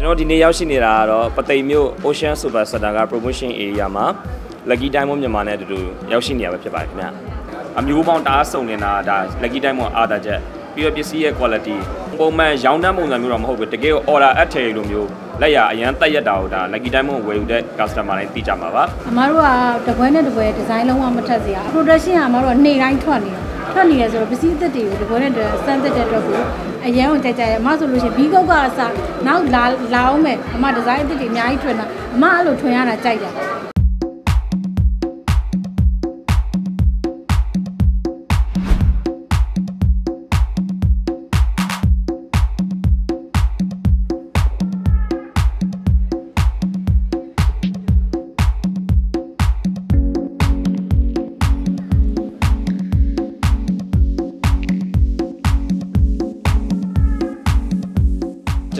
ကျွန်တော်ဒီနေ့ရောက်ရှိနေတာကတော့ပသိမ်မြို့ Ocean Super Center က promotion area မှာ Lucky Diamond မြန်မာနဲ့အတူတူရောက်ရှိနေရပဲဖြစ်ပါတယ်ခင်ဗျအမျိုးပေါင်းတအားစုံနေတာဒါ Lucky Diamond အားသာချက်ပြီးတော့ပစ္စည်းရဲ့ quality ပုံမှန်ရောင်းတမ်းပုံစံမျိုးတော့မဟုတ်ဘူးတကယ်ကို order အထည်လိုမျိုးလက်ရအရန်တက်ရက်တာကိုဒါ Lucky Diamond ဝယ်ယူတဲ့ customer တိုင်းသိကြမှာပါအမားတို့ကတပွဲနဲ့တပွဲဒီဇိုင်းလုံးဝမထက်စရာ production ကအမားတို့ကနေ့တိုင်းထွက်နေတာ ထွက်နေရဆိုတော့ပစ္စည်းအသစ်တွေကိုတပွဲနဲ့စမ်းသစ်တဲ့အတွက်ကိုအရန်ကိုကြိုက်ကြရအမဆိုလို့ရှိရင်ဘီကုတ်ကအစနောက်လာလာအောင်မယ်အမဒီဇိုင်းအသစ်တွေအများကြီးထွင်တာအမအဲ့လိုထွင်ရတာကြိုက်တယ်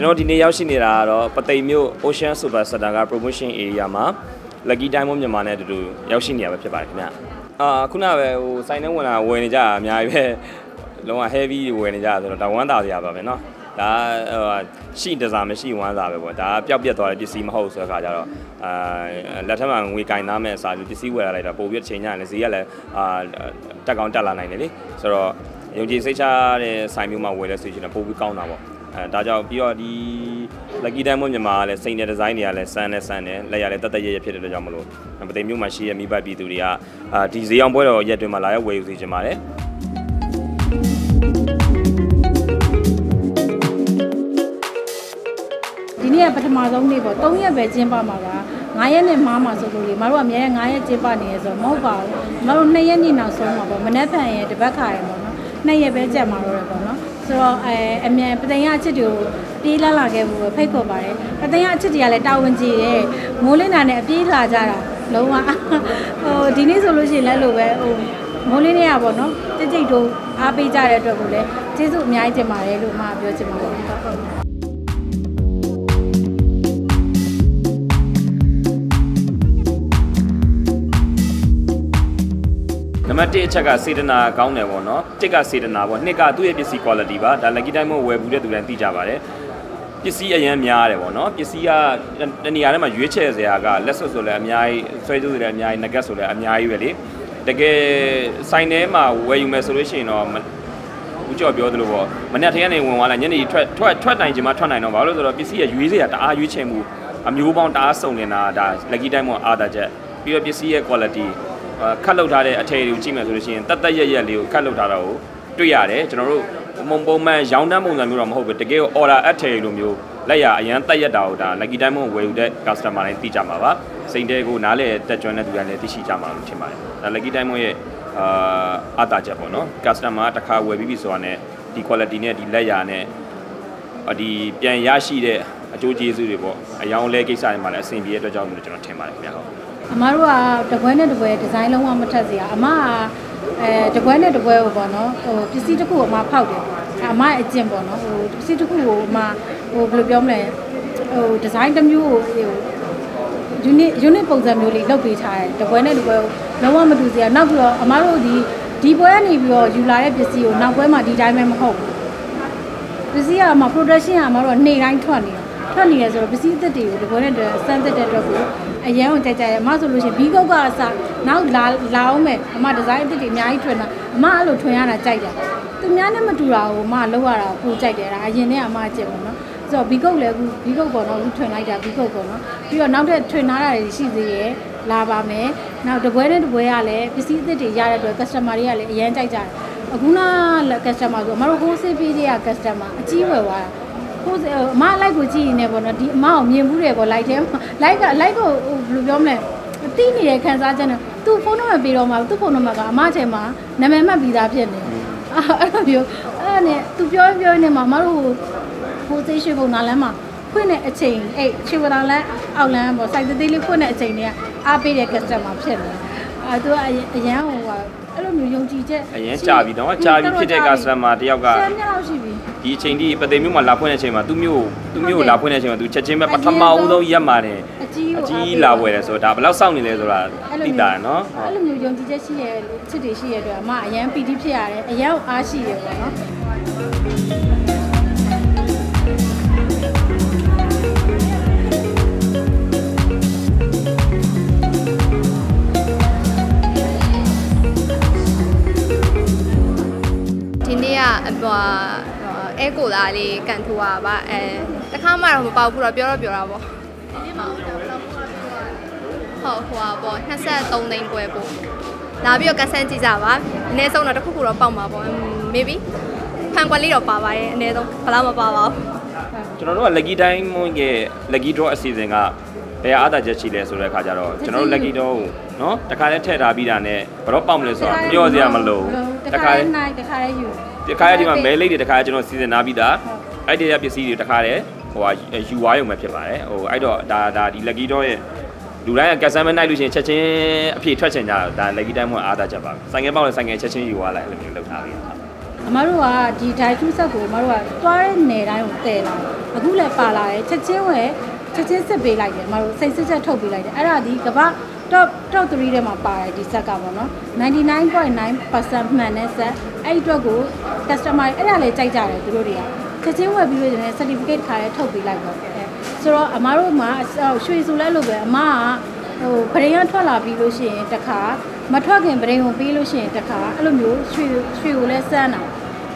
ကျွန်တော်ဒီနေ့ရောက်ရှိနေတာကတော့ပသိမ်မြို့ Ocean Super Center က promotion area မှာ Lucky Diamond မြန်မာနဲ့အတူတူရောက်ရှိနေရပဲဖြစ်ပါတယ်ခင်ဗျအာခုနကပဲဟိုစိုင်းနှဝင်လာဝယ်နေကြတာအများကြီးပဲလုံးဝ heavy ဝယ်နေကြတာဆိုတော့ဒါဝမ်းသာစရာပါပဲเนาะဒါဟိုရှိတစားမရှိဝမ်းသာပဲပေါ့ဒါပျောက်ပြက်သွားတဲ့ပစ္စည်းမဟုတ်ဆိုတဲ့ခါကျတော့အာလက်ထက်မှာငွေကင်သားမဲ့အစားပစ္စည်းဝယ်လာလိုက်တော့ပို့ပြီးချိန်ညလည်းဈေးကလည်းအာတက်ကောင်းတက်လာနိုင်တယ်လေဆိုတော့ယုံကြည်စိတ်ချတဲ့ဆိုင်မျိုးမှာဝယ်လဲဆိုရင်ပို့ပြီးကောင်းတာပေါ့ အဲဒါကြောင့်ပြီးတော့ဒီ lucky diamond မြန်မာကလည်းစိန်တဲ့ဒီဇိုင်းတွေကလည်းစမ်းနဲ့စမ်းတယ်လက်ရလည်းတက်တက်ရရဖြစ်တဲ့အတွက်ကြောင့်မလို့ပသိမ်မြို့မှာရှိရမိဘပြည်သူတွေကအာဒီဈေးအောင်ပွဲတော်ရက်တွင်မှာလာရောက်ဝယ်ယူစီချင်ပါတယ်ဒီနေ့ကပထမဆုံးနေ့ပေါ့3ရက်ပဲကျင်းပမှာပါ9ရက်နဲ့မားမှာဆိုလို့လေမတို့ကအများကြီး9ရက်ကျင်းပနေရဆိုတော့မဟုတ်ပါဘူးမတို့2ရက်နေ့နောက်ဆုံးမှာပေါ့မနက်ဖြန်ရဲ့တပတ်ခါရယ်ပေါ့နော်2ရက်ပဲကြက်မှာတော့ရပေါ့နော် ဆိုတော့အဲအမြန်ပသိမ်ရအချစ်တွေကိုပြေးလာလာခဲ့ဖို့ဖိတ်ခေါ်ပါတယ်ပသိမ်ရအချစ်တွေကလည်းတာဝန်ကြီးတယ်မိုးလင်းတာနဲ့အပြေးလာကြတာလုံးဝဟိုဒီနေ့ဆိုလို့ရှိရင်လည်းလို့ပဲဟိုမိုးလင်းနေရပေါ့နော်ကြိတ်ကြိတ်တို့အားပေးကြတဲ့အတွက်ကိုလည်းကျေးဇူးအများကြီးတင်ပါတယ်လို့မှပြောချင်ပါတယ် တ်ဟုတ်နံပါတ်1အချက်ကစေတနာကောင်းတယ်ပေါ့နော်တစ်ကစေတနာပေါ့နှစ်ကသူ့ရဲ့ပစ္စည်း quality ပါဒါ lucky diamond ဝယ်ဘူးတဲ့သူတိုင်းသိကြပါတယ်ပစ္စည်းအရင်များတယ်ပေါ့နော်ပစ္စည်းကတနေရာထဲမှာရွေးချယ်စရာကလက်စွပ်ဆိုလည်းအများကြီးဆွဲကြိုးဆိုလည်းအများကြီးငကက်ဆိုလည်းအများကြီးပဲလေတကယ်ဆိုင်ထဲမှာဝယ်ယူမယ်ဆိုလို့ရှိရင်တော့ဦးကျော်ပြောသလိုပေါ့မနေ့ထက်ကနေဝင်သွားလိုက်ညနေထွက်ထွက်ထွက်တိုင်ချင်မှထွက်နိုင်တော့ဘာလို့လဲဆိုတော့ပစ္စည်းကရွေးစရာတအားရွေးချယ်မှုအမျိုးပေါင်းတအားစုံနေတာဒါ lucky diamond အားသာချက်ပြီးတော့ပစ္စည်းရဲ့ quality ခတ်လောက်ထားတဲ့အထည်တွေကိုကြည့်မယ်ဆိုလို့ရှိရင်တက်တက်ရက်ရက်လေးကိုခတ်လောက်ထားတာကိုတွေ့ရတယ်ကျွန်တော်တို့ပုံပုံမှန်ရောင်းတမ်းပုံစံမျိုးတော့မဟုတ်ဘူးတကယ်ကို order အထည်လိုမျိုးလက်ရအရန်တက်ရက်တာကိုဒါ lucky diamond ဝယ်ယူတဲ့ customer တိုင်းသိကြမှာပါစိန်တဲကိုနားလေတက်ကြွတဲ့သူတွေလည်းသိရှိကြမှာလို့ထင်ပါတယ်ဒါ lucky diamond ရဲ့အာအတာချက်ပေါ့နော် customer တစ်ခါဝယ်ပြီးပြီဆိုတာနဲ့ဒီ quality နဲ့ဒီလက်ရနဲ့ဒီပြန်ရရှိတဲ့အကျိုးကျေးဇူးတွေပေါ့အယောင်လဲကိစ္စတွေမှာလည်းအဆင်ပြေတဲ့အတွက်ကြောင့်လို့ကျွန်တော်ထင်ပါတယ်ခင်ဗျာဟုတ် အမားတို့ကတပွဲနဲ့တပွဲဒီဇိုင်းလုံးဝမထက်စရာအမကအဲတပွဲနဲ့တပွဲကိုပေါ့နော်ဟိုပစ္စည်းတစ်ခုကိုအမဖောက်တယ်အမရဲ့အကျင့်ပေါ့နော်ဟိုပစ္စည်းတစ်ခုကိုအမဟိုဘယ်လိုပြောမလဲဟိုဒီဇိုင်းတစ်မျိုးကိုဟို unit unit ပုံစံမျိုးလေးလုပ်ပေးထားတယ်တပွဲနဲ့တပွဲကိုလုံးဝမတူစရာနောက်ပြီးတော့အမတို့ဒီဒီပွဲကနေပြီးတော့ယူလာတဲ့ပစ္စည်းကိုနောက်ပွဲမှာဒီတိုင်းပဲမဟုတ်ဘူးပစ္စည်းကမှ production ကမှတော့နေ့တိုင်းထွက်နေတာ ထွက်နေရဆိုတော့ပစ္စည်းအသစ်တွေကိုဒီပွဲနဲ့စမ်းသစ်တဲ့အတွက်ကိုအရန်ကိုကြိုက်ကြရအမဆိုလို့ရှိရင်ဘီကုတ်ကအစနောက်လာလာအောင်မယ်အမဒီဇိုင်းအသစ်တွေအများကြီးထွင်တာအမအဲ့လိုထွင်ရတာကြိုက်တယ်သူများနဲ့မတူတာကိုအမလောက်ရတာကိုကြိုက်တယ်ဒါအရင်နဲ့အမအကျင့်ပေါ့နော်ဆိုတော့ဘီကုတ်လည်းအခုဘီကုတ်ပေါ့နော်အခုထွင်လိုက်တာဘီကုတ်ပေါ့နော်ပြီးတော့နောက်ထပ်ထွင်ထားတာတွေရှိသေးရဲ့လာပါမယ်နောက်တပွဲနဲ့တပွဲကလည်းပစ္စည်းအသစ်တွေရတဲ့အတွက် customer တွေကလည်းအရန်ကြိုက်ကြတယ်အခုနက customer ဆိုအမတို့ wholesale ပေးတဲ့ customer အကြီးဝယ်သွားတာ ကိုယ်အမလိုက်ကိုကြည့်နေပေါ့နော်ဒီအမအောင်မြင်ဘူးတယ်ပေါ့လိုက်ထဲမှာလိုက်ကလိုက်ကိုဘယ်လိုပြောမလဲတိနေတဲ့ခံစားချက်နဲ့သူ့ဖုန်းနံပါတ်ပေးတော့မှသူ့ဖုန်းနံပါတ်ကအမချိန်မှာနာမည်မှတ်ပြီးသားဖြစ်နေအဲ့လိုမျိုးအဲ့ဒါနဲ့သူပြောပြောနေမှာအမတို့ဟိုသေးရှိဖို့နားလမ်းမှာဖွင့်တဲ့အချိန်အဲ့ချီဝတော်လန်းအောက်လန်းပေါ့စိုက်သေးသေးလေးဖွင့်တဲ့အချိန်တွေကအားပေးတဲ့ customer ဖြစ်နေအဲသူကအရန်ဟိုကအဲ့ လိုမျိုးယုံကြည်ချက်အရင်ကြာပြီတော့ကြာပြီဖြစ်တဲ့ customer တယောက်ကဆယ်နှစ်လောက်ရှိပြီဒီအချိန်ဒီပသိမ်မြို့မှာလာဖွင့်တဲ့အချိန်မှာသူမျိုးသူမျိုးလာဖွင့်တဲ့အချိန်မှာသူချက်ချင်းပဲပထမဦးဆုံးရက်မှာတယ်အကြီးကိုအကြီးလာဝယ်တယ်ဆိုတော့ဒါဘယ်လောက်စောင့်နေလဲဆိုတာသိတာနော်အဲ့လိုမျိုးယုံကြည်ချက်ရှိရဲ့ချစ်တွေရှိရဲ့အတွက်အမအရန်ပီတိဖြစ်ရတယ်အရန်အားရှိတယ်ပေါ့နော် အဲကိုသားလေးကန်ထူတာပါအဲတခါမှတော့မပေါက်ဘူးတော့ပြောတော့ပြောတာပေါ့ဟုတ်ဟိုပါပေါ့23သိန်းပွဲပေါ့လာပြီးတော့ကဆန်းကြည့်ကြပါအနည်းဆုံးတော့တစ်ခုခုတော့ပေါက်မှာပေါ့ maybe ဖန်ကွက်လေးတော့ပါပါတယ်အနည်းဆုံးဘလားမပါပါဘူးကျွန်တော်တို့က lucky time ရဲ့ lucky draw အစီအစဉ်ကဘယ်အားသာချက်ရှိလဲဆိုတဲ့အခါကျတော့ကျွန်တော်တို့ lucky draw ကိုနော်တခါတည်းထည့်ထားပြီးတာနဲ့ဘယ်တော့ပေါက်မလဲဆိုတာပြောစရာမလိုတခါလေးနိုင်တခါလေးယူ တခါတည်းဒီမှာမဲလေးတွေတခါကျွန်တော်စီစဉ်ထားပြီးသားအဲ့ဒီရပစ္စည်းတွေတခါတည်းဟိုဟာယူဝါရုံပဲဖြစ်ပါတယ်ဟိုအဲ့တော့ဒါဒါဒီ lucky draw ရဲ့လူတိုင်းကကက်ဆမ်မဲနိုင်လို့ရှိရင်ချက်ချင်းအဖြေထွက်ချင်ကြတာဒါ lucky time ကအားသာချက်ပါဆိုင်ငယ်ပေါက်လဲဆိုင်ငယ်ချက်ချင်းယူသွားလိုက်အဲ့လိုမျိုးလုပ်ထားပြီးတာအမတို့ကဒီ dry to set ကိုအမတို့ကသွားတဲ့နယ်တိုင်းကိုတည်လာတယ်အခုလည်းပါလာတယ်ချက်ချင်းဝယ်ချက်ချင်းစစ်ပေးလိုက်တယ်အမတို့စိတ်စစ်ချက်ထုတ်ပေးလိုက်တယ်အဲ့ဒါဒီကမ္ဘာ top top 3ထဲမှာပါတယ်ဒီဆက်ကပေါ့နော်99.9%မှန်တဲ့ဆက် အဲ့ဒီအတွက်ကို customer အဲ့ဒါလည်းကြိုက်ကြတယ်သူတို့တွေကချက်ချင်းဝယ်ပြီးလို့ရတယ် certificate ခါရဲထုတ်ပေးလိုက်တော့အဲဆိုတော့အမတို့မှာရွှေစုလဲလို့ပဲအမကဟိုပရင်ကထွက်လာပြီးလို့ရှိရင်တခါမထွက်ခင်ပရင်ကိုပေးလို့ရှိရင်တခါအဲ့လိုမျိုးရွှေရွှေကိုလည်းစမ်းတာ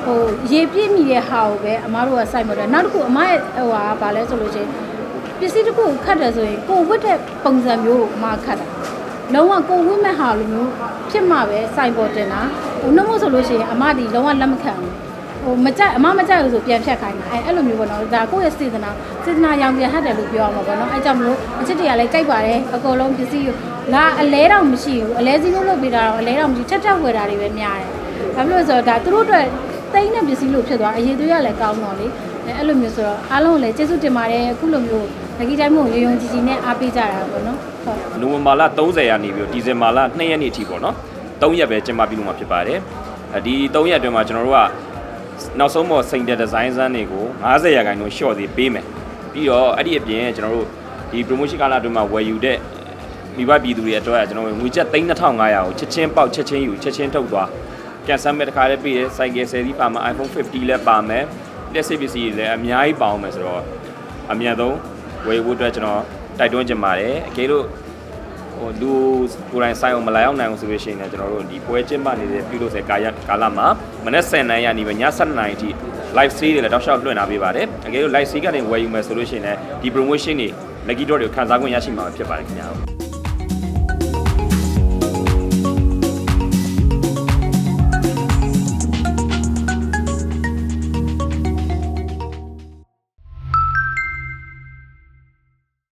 ဟိုရေပြည့်မိတဲ့ဟာကိုပဲအမတို့ကစိုက်မတော့နောက်တစ်ခုအမရဲ့ဟိုဟာကဘာလဲဆိုလို့ရှိရင်ပစ္စည်းတစ်ခုကိုခတ်တယ်ဆိုရင်ကိုဝတ်တဲ့ပုံစံမျိုးကိုအမခတ်တာလုံးဝကိုဝတ်မဲ့ဟာလိုမျိုးဖြစ်မှပဲစိုက်ပေါ်တင်တာဟိုနှမို့ဆိုလို့ရှိရင်အမဒီလုံးဝလက်မခံဘူးဟိုမကြိုက်အမမကြိုက်ဘူးဆိုပြန်ဖြတ်ခိုင်းတာအဲအဲ့လိုမျိုးပေါ့နော်ဒါကိုယ့်ရဲ့စေတနာစေတနာရောင်ပြန်ဟတ်တယ်လို့ပြောအောင်ပေါ့နော်အဲကြောင့်မလို့အချစ်တွေကလည်းကြိုက်ပါတယ်အကုန်လုံးပစ္စည်းကိုလာအလဲတော့မရှိဘူးအလဲစီးလို့လုပ်ပေးတာတော့အလဲတော့မရှိချက်ချက်ဝယ်တာတွေပဲများတယ်ဘာဖြစ်လို့လဲဆိုတော့ဒါသူတို့အတွက်တိမ့်တဲ့ပစ္စည်းလို့ဖြစ်သွားအရေးသွေးရလည်းကောင်းတော့လေအဲအဲ့လိုမျိုးဆိုတော့အားလုံးလည်းကျေးဇူးတင်ပါတယ်အခုလိုမျိုးလက်ကီတိုင်းမို့ရုံရုံကြည်ကြည်နဲ့အားပေးကြတာပေါ့နော်ဟုတ်နိုဝင်ဘာလ30ရက်နေပြီးတော့ဒီဇင်ဘာလ2ရက်နေ့အထိပေါ့နော် 3ရက်ပဲကျင်းပပြီးလို့မှာဖြစ်ပါတယ်အဲဒီ3ရက်အတွင်းမှာကျွန်တော်တို့ကနောက်ဆုံးပေါ်စိန်တဲ့ဒီဇိုင်းစမ်းတွေကို90ရာခိုင်နှုန်း short စီပေးမယ်ပြီးတော့အဲ့ဒီအပြင်ကျွန်တော်တို့ဒီ promotion ကာလအတွင်းမှာဝယ်ယူတဲ့မိဘပြည်သူတွေအတွက်ကျွန်တော်တို့ငွေကျပ်3500ကိုချက်ချင်းပေါက်ချက်ချင်းယူချက်ချင်းထုတ်သွားပြန်ဆမ်းမဲ့တစ်ခါလေးပေးတယ်စိုက်ကယ်10စီးပါမယ် iPhone 50လည်းပါမယ်လက်စစ်ပစ္စည်းတွေလည်းအများကြီးပါအောင်မယ်ဆိုတော့အမြန်ဆုံးဝယ်ဖို့အတွက်ကျွန်တော်တိုက်တွန်းချင်ပါတယ်အကယ်လို့ ဟိုလူကိုယ်တိုင်ဆိုင်အောင်မလာရောက်နိုင်အောင်ဆိုလို့ရှိရင်လည်းကျွန်တော်တို့ဒီပွဲကျင်းပနေတဲ့ပြုလုပ်တဲ့ကာယကာလမှာမနေ့10နိုင်ရနေပဲည7နိုင်အထိ live stream တွေလည်းတောက်လျှောက်လွှင့်လာပေးပါတယ်အကယ်လို့ live stream ကနေဝယ်ယူမယ်ဆိုလို့ရှိရင်လည်းဒီ promotion တွေ lucky draw တွေကိုခံစား권ရရှိမှာဖြစ်ပါတယ်ခင်ဗျာ